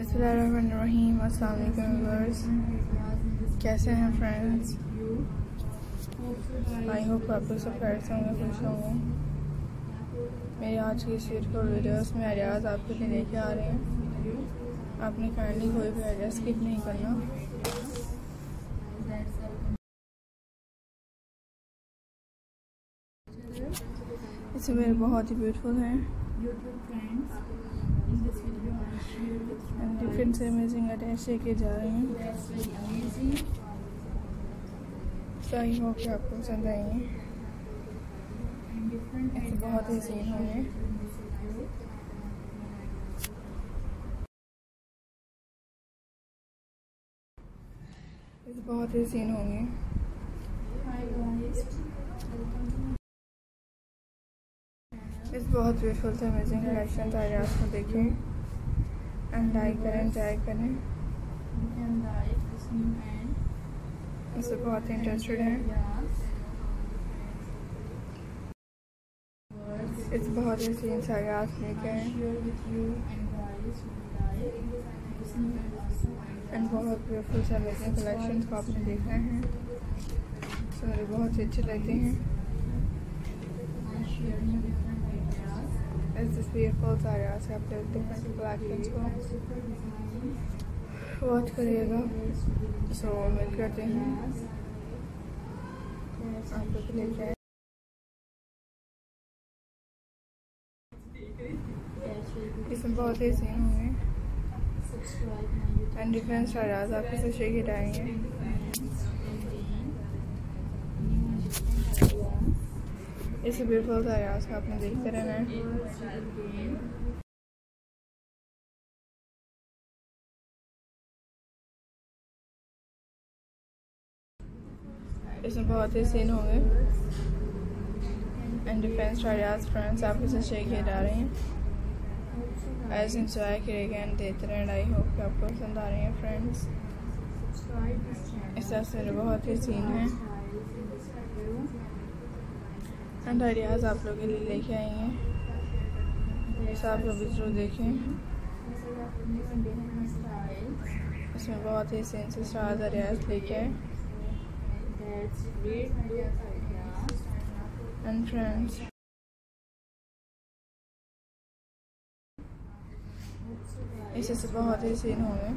بسم اللہ الرحمن الرحیم، السلام علیکم ویورز کیسے ہیں فرینڈز آئی ہوپ آپ لوگ سب خیر سے ہوں گے، خوش ہوں میری آج کی سیٹ فور ویڈیوز میں آئیڈیاز آپ کے لیے لے کے آ رہے ہیں۔ آپ نے کائنڈلی کوئی بھی آئیڈیا اسکپ نہیں کرنا۔ اسے میرے بہت ہی بیوٹیفل ہیں۔ کن سے امیزنگ اٹیچے کے جا رہے ہیں صحیح ہو کے آپ کو پسند آئیں گے بہت ہی سین ہوں گے بہت ہی سین ہوں گے اس بہت بیوٹیفل سے امیزنگ کلیکشن تھا آج کو دیکھیں انڈائی کریں انجوائے کریں۔ اس بہت انٹرسٹڈ ہیں۔ اس بہت ایسی انسائیات لے کے اینڈ بہت بیوٹیفل سا لیتے کلیکشنس کو آپ نے دیکھا ہیں۔ سارے بہت ہی اچھے لگتے ہیں۔ just vehicles are us have the different collections کو واچ کریے گا سو مل کرتے ہیں آپ اس میں بہت ہی سین ہوں گے اینڈ ڈیفرنس آراز آپ اسے شیک ہٹائیں گے اسے بالکل دریاز کا آپ نے دیکھتے رہنا ہے اس میں بہت ہی سین ہوں گے۔ اینڈ ڈیفینس ریاض فرینڈس آپ کے ساتھ شیئر کیے جا رہے ہیں۔ ایز انجوائے کرے گا اینڈ دیتے رہے۔ آئی ہوپ کہ آپ کو پسند آ رہے ہیں فرینڈس اس طرح سے بہت ہی سین ہیں۔ اینڈ آئیڈیاز آپ لوگ کے لیے لے کے آئی ہیں۔ جیسا آپ لوگ بھی ضرور دیکھیں۔ اس میں بہت ہی سینس اسٹارز آئیڈیاز لے کے آئے۔ اینڈ فرینڈس اس سے بہت ہی سین ہوں گے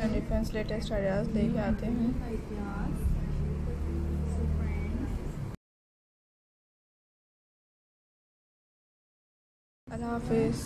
اینڈ ڈیفینس لیٹسٹ آئیڈیاز لے کے آتے ہیں۔ اللہ حافظ